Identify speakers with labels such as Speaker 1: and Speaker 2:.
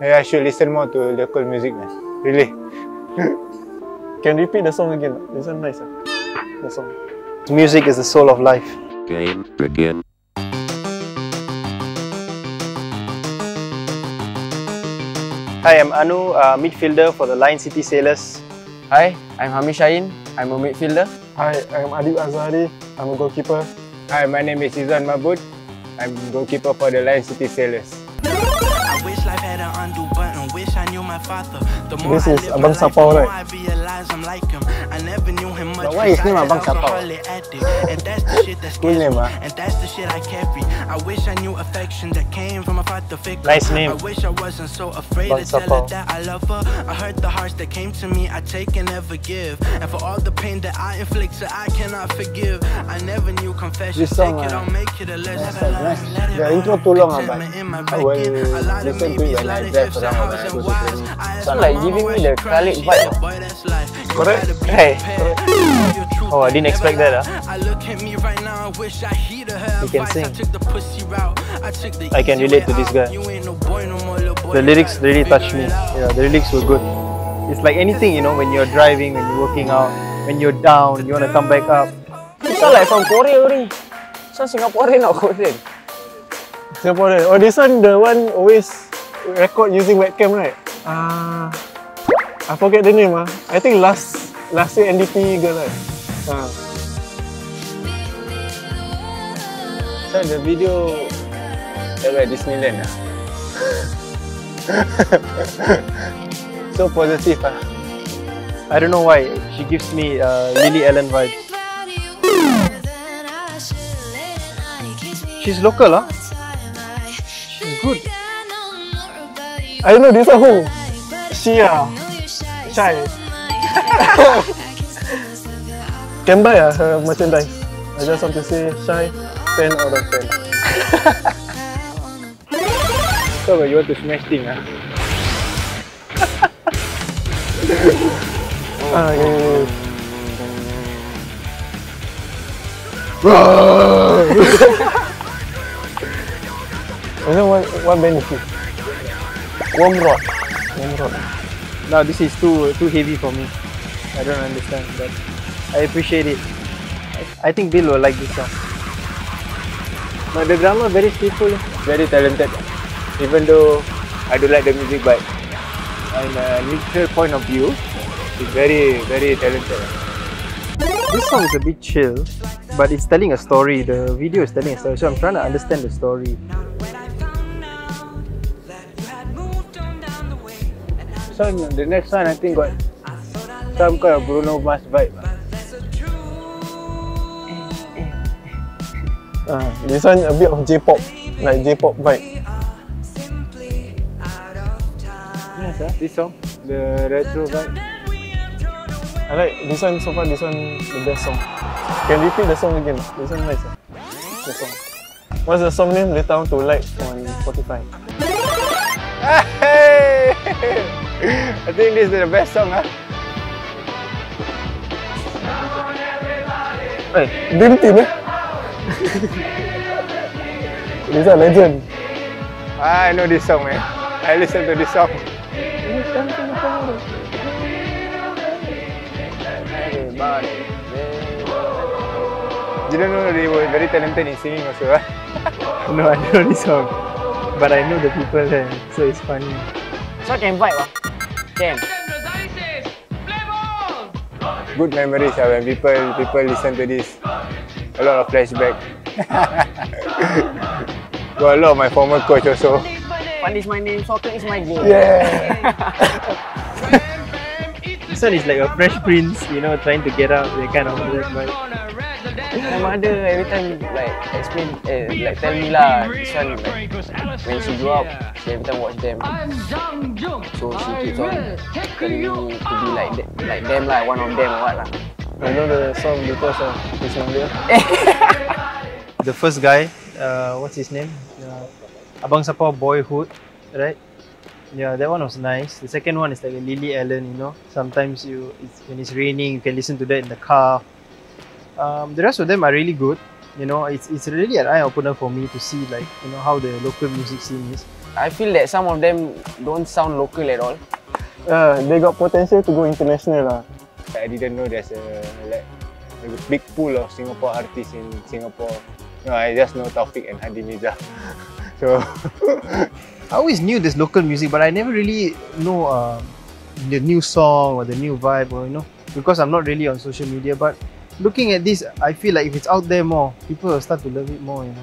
Speaker 1: Maybe I should listen more to local music man. Really.
Speaker 2: Can repeat the song again? This one nice. ah. The song.
Speaker 3: Music is the soul of life.
Speaker 4: Game begin.
Speaker 3: Hi, I'm Anu, uh, midfielder for the Lion City Sailors.
Speaker 5: Hi, I'm Hami Syahin. I'm a midfielder.
Speaker 2: Hi, I'm Adib Azahari. I'm a goalkeeper.
Speaker 1: Hi, my name is Izwan Mahbud. I'm goalkeeper for the Lion City Sailors.
Speaker 6: I wish life had an undo button. Wish I knew my father. The more
Speaker 2: This
Speaker 6: I
Speaker 2: is
Speaker 6: live
Speaker 2: Abang
Speaker 6: my life,
Speaker 2: Sapau,
Speaker 6: more
Speaker 2: right?
Speaker 6: I realize I'm like him. I never knew him much.
Speaker 3: But why his name
Speaker 6: besides
Speaker 3: Abang Sapau?
Speaker 6: And that's the shit that scares
Speaker 1: name,
Speaker 6: me.
Speaker 1: ah.
Speaker 6: And that's the shit I carry. I wish I knew affection that came from a father figure.
Speaker 3: Nice name.
Speaker 6: I wish I wasn't so afraid
Speaker 3: Abang
Speaker 6: to tell her
Speaker 3: Sapau.
Speaker 6: that I love her. I heard the hearts that came to me, I take and never give. And for all the pain that I inflicted, I cannot forgive. I never knew confession.
Speaker 1: This song,
Speaker 6: Take it
Speaker 1: ah,
Speaker 6: or make it a less.
Speaker 1: nice. The intro too long, ah, I will listen to it when I drive around when I go to training.
Speaker 5: Sound like giving me the Khalid vibe.
Speaker 2: Correct?
Speaker 3: Hey. Oh, I didn't expect that. ah.
Speaker 6: I look at me right now, I wish I heeded her
Speaker 3: He can sing.
Speaker 6: took the pussy route. I took the
Speaker 3: I can relate to this guy.
Speaker 6: You ain't no boy no more, little boy.
Speaker 3: The lyrics really touched me. Yeah, the lyrics were good. It's like anything, you know, when you're driving, when you're working out, when you're down, you want to come back up.
Speaker 5: You sound like from Korea already. Sound Singaporean or Korean?
Speaker 2: Singaporean. Oh, this one the one always record using webcam, right? Ah, I forget the name. Ah, I think last last year NDP girl, right? Ah,
Speaker 1: So the video that at Disneyland ah. so positive ah.
Speaker 3: I don't know why. She gives me uh, Lily Allen vibes. She's local, huh? She's good.
Speaker 2: I know this one who. Shia, Shye. Can buy ah her merchandise. I just want to say Shye, 10 out of 10.
Speaker 1: So when you want to smash thing ah.
Speaker 2: Ah, yeah, what, what benefit? Wormrot. Warm rod.
Speaker 3: No, this is too too heavy for me. I don't understand, but I appreciate it. I, I think Bill will like this song.
Speaker 1: But the drummer very skillful, very talented. Even though I don't like the music, but on a neutral point of view, he's very very talented.
Speaker 3: This song is a bit chill, but it's telling a story. The video is telling a story, so I'm trying to understand the story.
Speaker 1: So the next one I think got some kind of Bruno Mars vibe. ah.
Speaker 2: Ah, this one a bit of J-pop, like J-pop vibe.
Speaker 1: Yes, ah, this song, the retro vibe.
Speaker 2: I like this one so far. This one the best song. Can repeat the song again? This one nice. ah. The song. What's the song name? Later on to like on Spotify.
Speaker 1: Hey! I think this is the best song ah.
Speaker 2: Hey, Dream Team eh? this one legend.
Speaker 1: I know this song man. I listen to this song. You don't know they were very talented in singing also ah.
Speaker 3: No, I know this song, but I know the people there, so it's funny.
Speaker 5: So I can vibe ah. Can.
Speaker 1: Good memories ah when people people listen to this. A lot of flashback. Got a lot of my former coach also.
Speaker 5: Fun is my name, soccer is my game.
Speaker 2: Yeah.
Speaker 3: This one is like a fresh prince, you know, trying to get out, that kind of vibe.
Speaker 5: My mother every time like explain, eh, like tell me lah. This one like when she grew up, she every time watch them. So she keeps on telling me to be like th- like them lah, one of them or what lah.
Speaker 2: I know the song because of this one there.
Speaker 3: The first guy, uh, what's his name? Uh, Abang Sapau Boyhood, right? Yeah, that one was nice. The second one is like a Lily Allen, you know. Sometimes you, it's, when it's raining, you can listen to that in the car. Um, the rest of them are really good. You know, it's it's really an eye opener for me to see like you know how the local music scene is.
Speaker 5: I feel that some of them don't sound local at all.
Speaker 2: Uh, they got potential to go international lah.
Speaker 1: I didn't know there's a like a big pool of Singapore artists in Singapore. No, I just know Taufik and Hady Mirza. so
Speaker 3: I always knew there's local music, but I never really know uh, the new song or the new vibe, or you know, because I'm not really on social media. But looking at this, I feel like if it's out there more, people will start to love it more. You know.